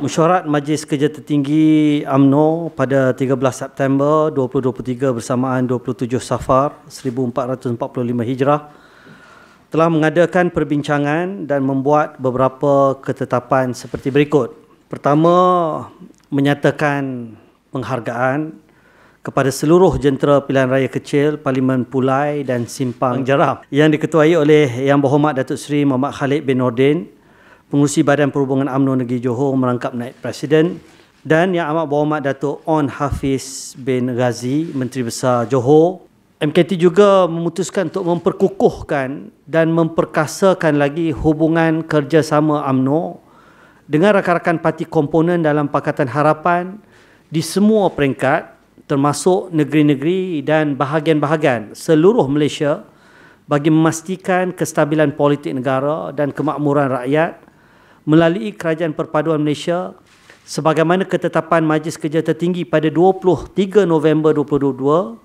Mesyuarat Majlis Kerja Tertinggi AMNO pada 13 September 2023 bersamaan 27 Safar 1445 Hijrah telah mengadakan perbincangan dan membuat beberapa ketetapan seperti berikut. Pertama, menyatakan penghargaan kepada seluruh jentera pilihan raya kecil Parlimen Pulai dan Simpang Jaram yang diketuai oleh Yang Berhormat Datuk Seri Muhammad Khalid bin Nordin Pengurusi Badan Perhubungan UMNO Negeri Johor merangkap naik Presiden dan Yang Amat Berhormat Datuk On Hafiz bin Ghazi, Menteri Besar Johor. MKT juga memutuskan untuk memperkukuhkan dan memperkasakan lagi hubungan kerjasama UMNO dengan rakan-rakan parti komponen dalam Pakatan Harapan di semua peringkat termasuk negeri-negeri dan bahagian-bahagian seluruh Malaysia bagi memastikan kestabilan politik negara dan kemakmuran rakyat melalui Kerajaan Perpaduan Malaysia sebagaimana ketetapan Majlis Kerja Tertinggi pada 23 November 2022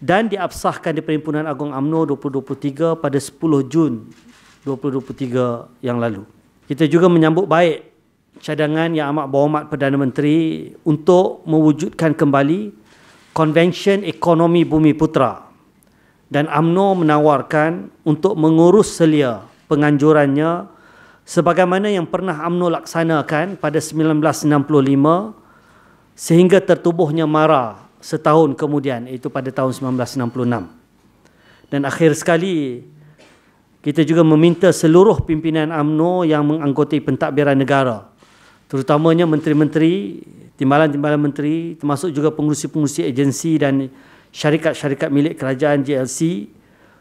dan diabsahkan di Perhimpunan Agung AMNO 2023 pada 10 Jun 2023 yang lalu. Kita juga menyambut baik cadangan Yang Amat Berhormat Perdana Menteri untuk mewujudkan kembali Konvensyen Ekonomi Bumi Putra dan AMNO menawarkan untuk mengurus selia penganjurannya sebagaimana yang pernah UMNO laksanakan pada 1965 sehingga tertubuhnya MARA setahun kemudian iaitu pada tahun 1966. Dan akhir sekali kita juga meminta seluruh pimpinan UMNO yang mengangkuti pentadbiran negara terutamanya menteri-menteri, timbalan-timbalan menteri termasuk juga pengurusi-pengurusi agensi dan syarikat-syarikat milik kerajaan JLC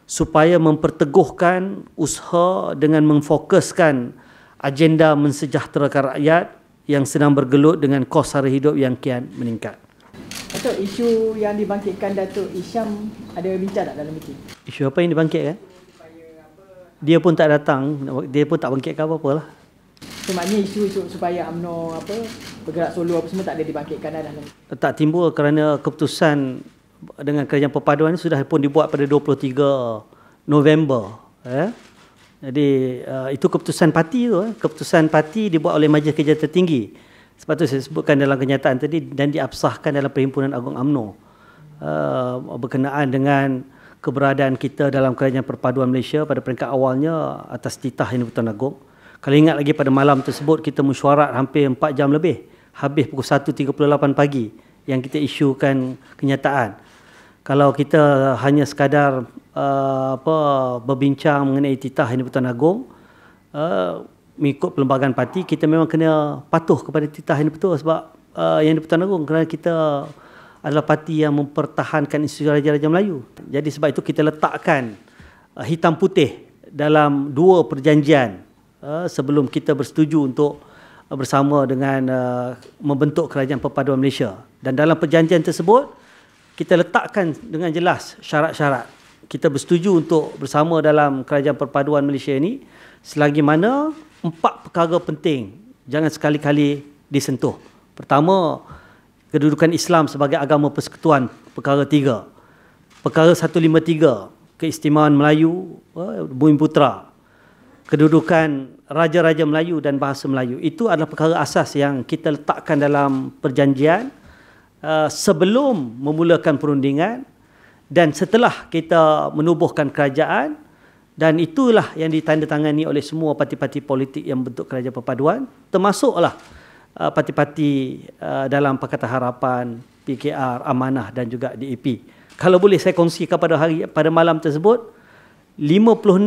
supaya memperteguhkan usaha dengan memfokuskan agenda mensejahterakan rakyat yang sedang bergelut dengan kos sara hidup yang kian meningkat. Datuk, isu yang dibangkitkan Datuk Isham ada bincang tak dalam meeting? Isu apa yang dibangkitkan? Dia pun tak datang, dia pun tak bangkitkan apa-apa lah. So, maknanya isu-isu supaya UMNO apa, bergerak solo apa semua tak ada dibangkitkan dalam Tak timbul kerana keputusan dengan kerajaan perpaduan ini sudah pun dibuat pada 23 November eh. Jadi uh, itu keputusan parti tu eh. keputusan parti dibuat oleh majlis kerja tertinggi. Sebab tu saya sebutkan dalam kenyataan tadi dan diabsahkan dalam perhimpunan agung AMNO. Uh, berkenaan dengan keberadaan kita dalam kerajaan perpaduan Malaysia pada peringkat awalnya atas titah ini Pertuan Agong. Kalau ingat lagi pada malam tersebut kita mesyuarat hampir 4 jam lebih. Habis pukul 1.38 pagi yang kita isukan kenyataan kalau kita hanya sekadar uh, apa berbincang mengenai titah ini Pertuan Agong uh, mengikut perlembagaan parti kita memang kena patuh kepada titah ini betul sebab uh, yang Pertuan Agong kerana kita adalah parti yang mempertahankan institusi Raja-Raja Melayu. Jadi sebab itu kita letakkan uh, hitam putih dalam dua perjanjian uh, sebelum kita bersetuju untuk uh, bersama dengan uh, membentuk Kerajaan Perpaduan Malaysia. Dan dalam perjanjian tersebut kita letakkan dengan jelas syarat-syarat. Kita bersetuju untuk bersama dalam kerajaan perpaduan Malaysia ini selagi mana empat perkara penting jangan sekali-kali disentuh. Pertama, kedudukan Islam sebagai agama persekutuan, perkara tiga. Perkara 153, keistimewaan Melayu, eh, Bumi Putra. Kedudukan Raja-Raja Melayu dan Bahasa Melayu. Itu adalah perkara asas yang kita letakkan dalam perjanjian Uh, sebelum memulakan perundingan dan setelah kita menubuhkan kerajaan dan itulah yang ditandatangani oleh semua parti-parti politik yang bentuk kerajaan perpaduan termasuklah uh, parti-parti uh, dalam Pakatan Harapan, PKR, Amanah dan juga DAP. Kalau boleh saya kongsikan pada hari pada malam tersebut 56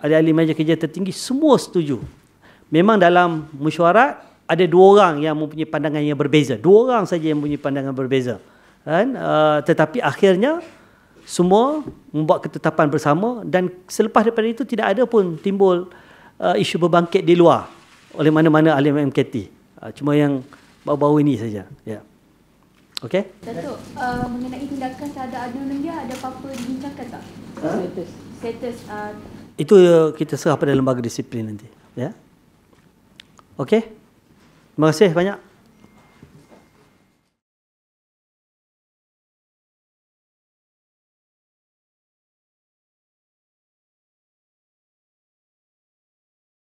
ahli-ahli majlis kerja tertinggi semua setuju. Memang dalam mesyuarat ada dua orang yang mempunyai pandangan yang berbeza. Dua orang saja yang mempunyai pandangan berbeza. Kan? Uh, tetapi akhirnya semua membuat ketetapan bersama dan selepas daripada itu tidak ada pun timbul uh, isu berbangkit di luar oleh mana-mana ahli MKT. Uh, cuma yang baru-baru ini saja. Ya. Yeah. Okey? Datuk, uh, mengenai tindakan terhadap Adil Nendia ada apa-apa dibincangkan tak? Ha? Status. Status. Uh... Itu kita serah pada lembaga disiplin nanti. Ya. Okey? Terima kasih banyak.